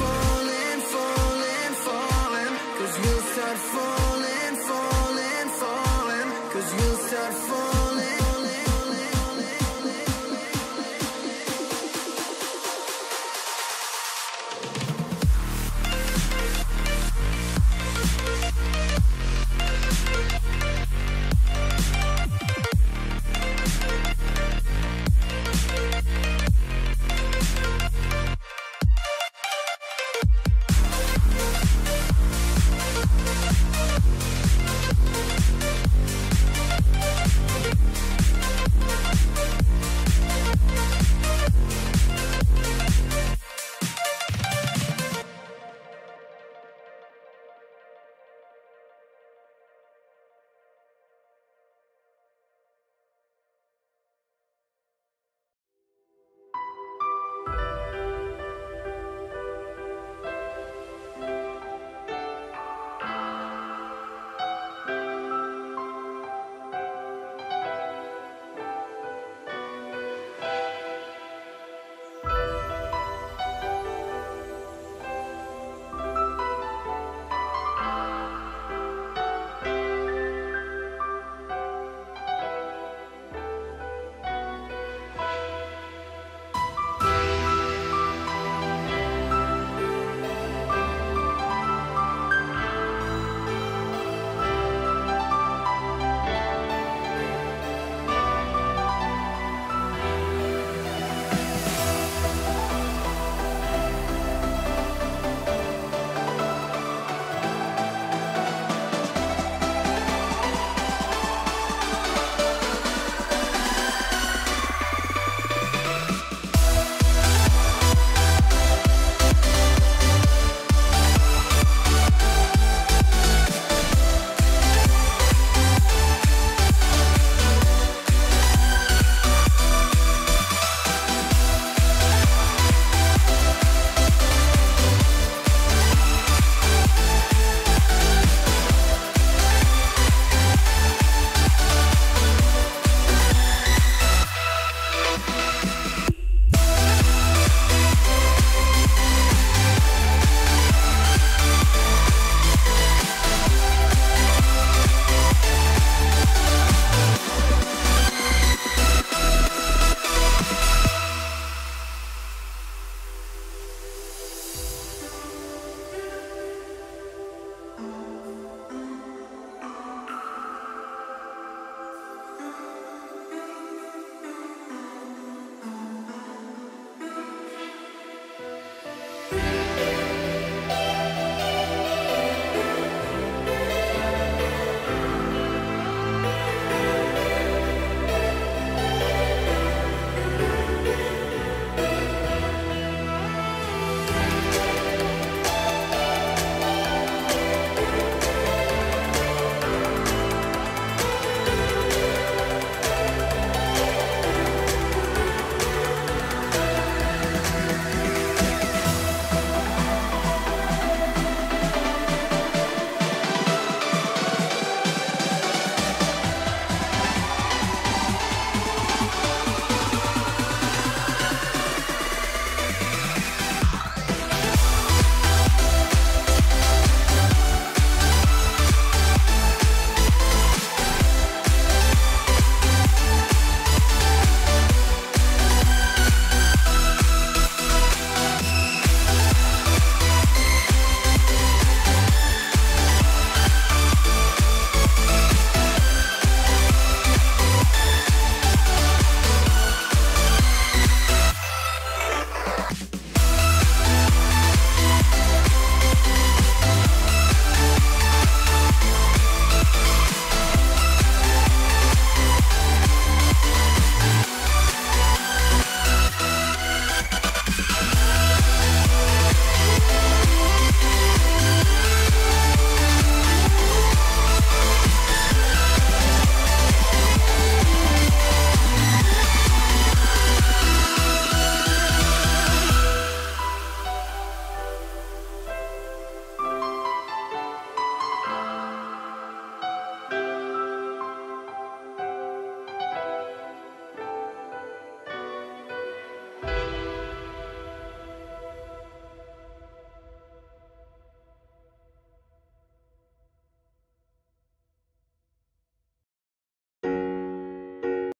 falling, falling, falling. Cause we'll start falling, falling, falling. Cause we'll start falling.